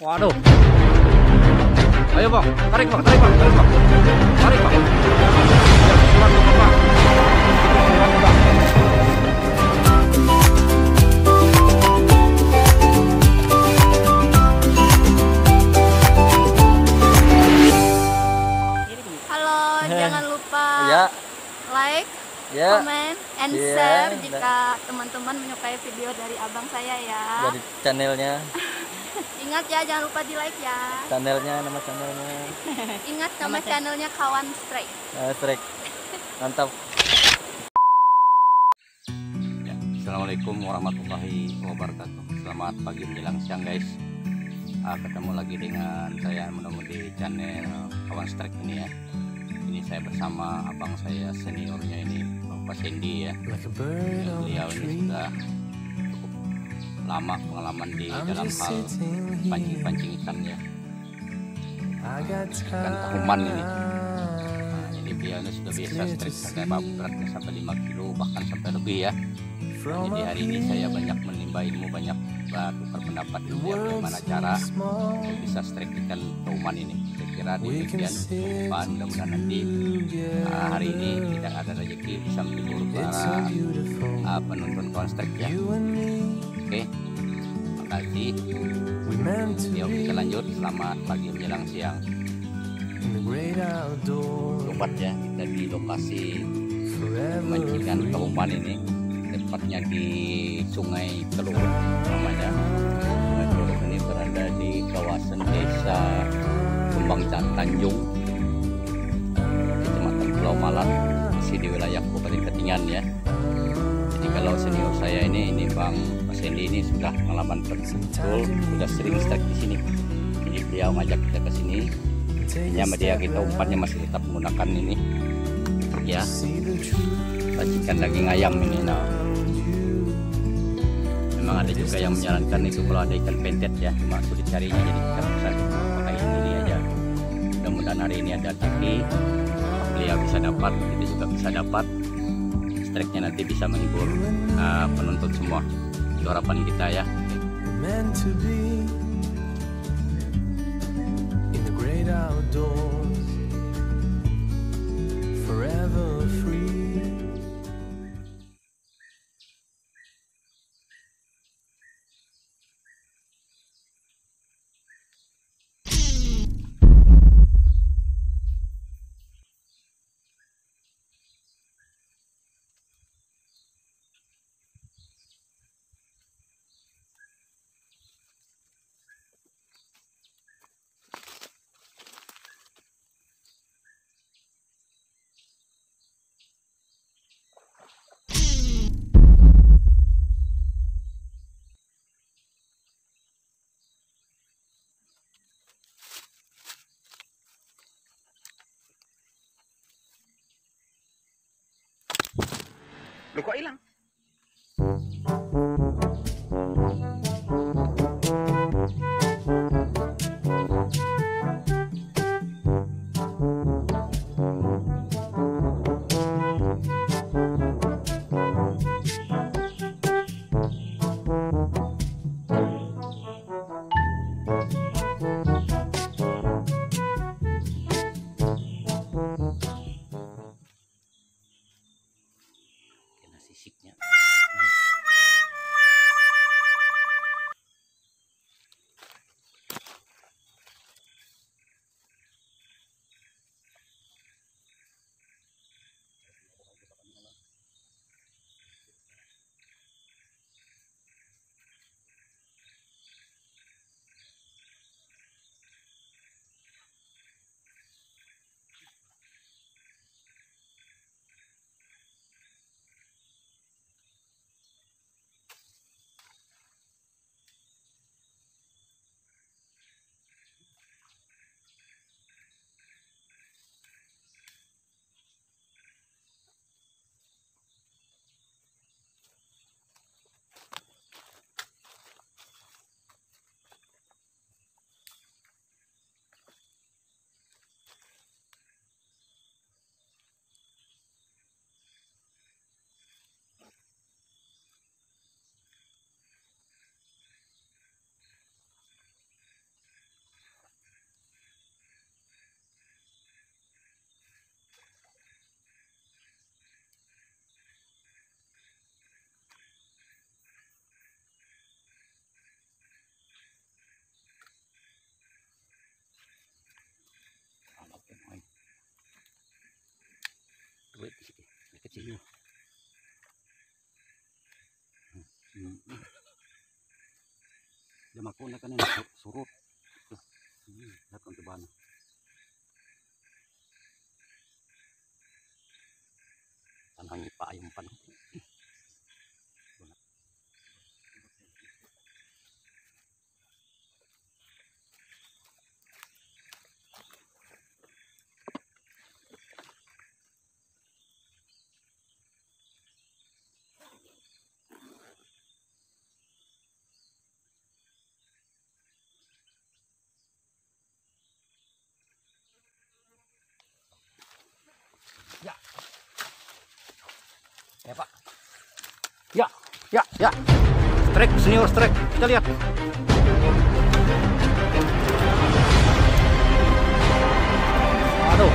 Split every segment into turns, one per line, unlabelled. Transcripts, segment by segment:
Waduh. Ayo bang, tarik bang, tarik bang, tarik bang, tarik bang. Ya, pelan bang, bang. Pelan, bang.
Halo, jangan lupa
Ya,
like,
ya.
comment, and
Iya,
share jika teman-teman menyukai video dari abang saya ya.
Dari channelnya,
Ingat ya, jangan lupa di like ya.
channelnya, nama channelnya.
Ingat nama channelnya Kawan Stray.
Nah, strike. Mantap.
Ya, Assalamualaikum warahmatullahi wabarakatuh. Selamat pagi menjelang siang guys. Ah, ketemu lagi dengan saya menemu di channel Kawan Strike ini ya. Ini saya bersama abang saya seniornya ini Bapak Sandy ya. Yang beliau ini sudah lama pengalaman di dalam hal pancing-pancing ikan ya. Ikan tahuman ini. Nah, ini ini sudah biasa strike sampai beratnya sampai 5 kilo bahkan sampai lebih ya. Jadi hari ini saya banyak menimba ilmu, banyak uh, tukar pendapat ilmu ya, bagaimana cara bisa strike ikan tauman ini. Saya kira demikian depan mudah-mudahan nanti uh, hari ini tidak ada rezeki bisa menghibur para uh, penonton kawan strike ya. Oke, makasih. Yuk kita lanjut. Selamat pagi menjelang siang. Sobat ya, kita di lokasi pemancingan tauman ini tepatnya di Sungai Telur namanya Hendy ini sudah pengalaman betul sudah sering strike di sini. Jadi beliau ngajak kita ke sini. Hanya media kita umpannya masih tetap menggunakan ini. Ya. Racikan daging ayam ini nah. Memang ada juga yang menyarankan itu kalau ada ikan pentet ya. Cuma sulit carinya jadi kita pesan pakai ini aja. Mudah-mudahan hari ini ada rezeki beliau bisa dapat kita juga bisa dapat. Strike-nya nanti bisa menghibur uh, penonton semua itu harapan kita ya
forever free.
Kukuha ilang. Mm. Damako na kanin surut. Lahat ang tabana. Tanang ipaayong panahon. Ya, ya, ya. Strike senior strike. Kita lihat. Aduh.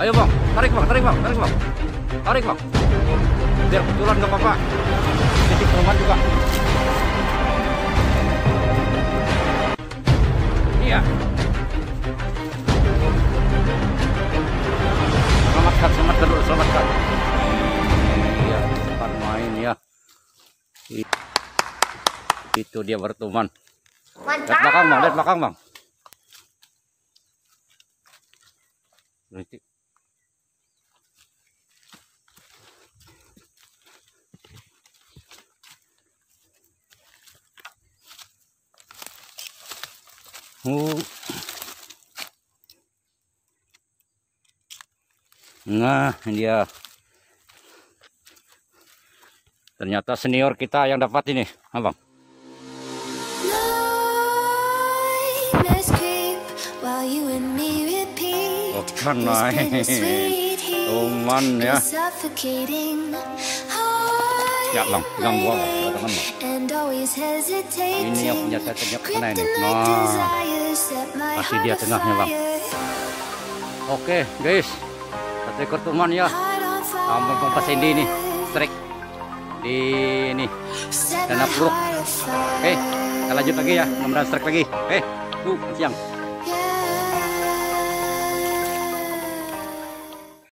Ayo bang, tarik bang, tarik bang, tarik bang, tarik bang. Biar kebetulan nggak apa-apa. Titik teman juga. Iya. Selamatkan, selamatkan dulu, selamatkan. Itu dia berteman. Lihat belakang bang, lihat belakang bang. Oh. Nah, dia. Ternyata senior kita yang dapat ini, abang. Kan
heat
Tuman ya. Ya, bang, pegang gua, bang. Bang. Ini yang punya saya tengah kena ini. Nah, kasih dia tengahnya, bang. oke guys. Satu ekor tuman ya. Tambah kompas ini nih, strike di ini.
Set
Dan
my
upload.
heart afire.
Oke, kita lanjut lagi ya. Mudah-mudahan strike lagi. Oke, tuh siang.